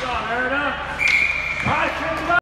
job, Erna. up.